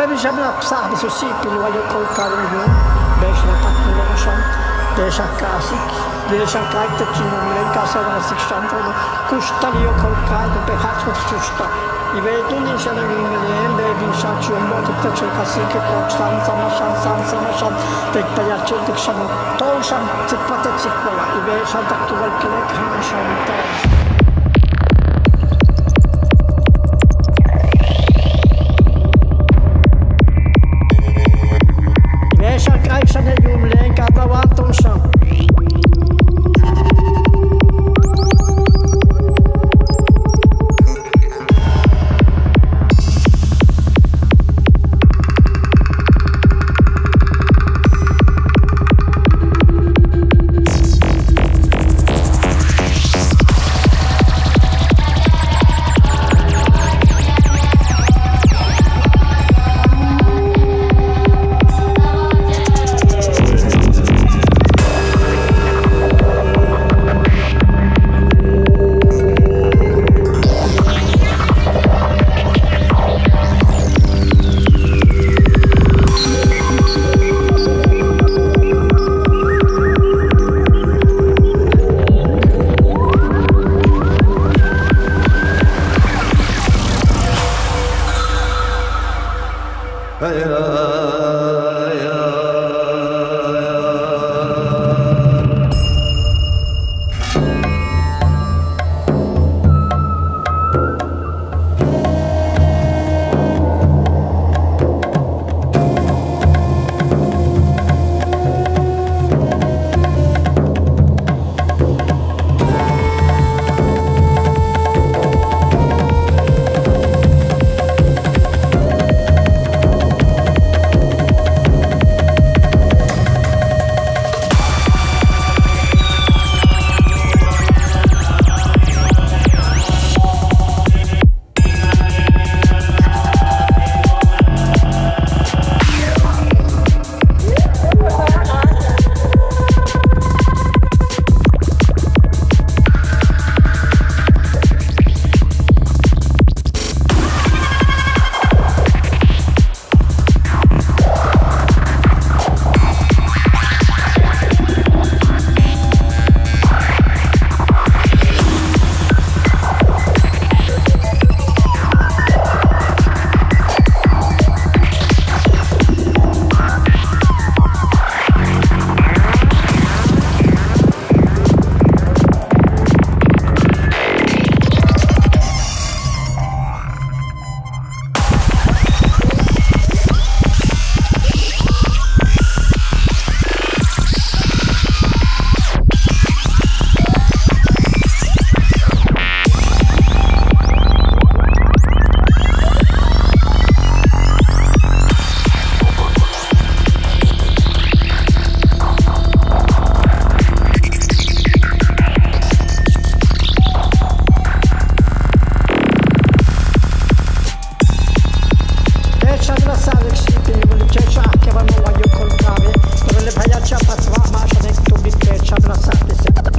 prevision sabe se si pelo olho colocar o jogo deixa na parte da chão deixa casik deixa kaita tinha um casa na seção toda custa lì o colocar do pecado custa e veio tudo isso na minha mente e vim saccio un modo che c'è casik che constan sama shan sam sama shan tek payar çeldik şamı tol şam tık patek çıkmala e veio şantak tuval kelek hemen şamı kai shane yum len ka ta wa tum sham Yeah. Abbracciate, siamo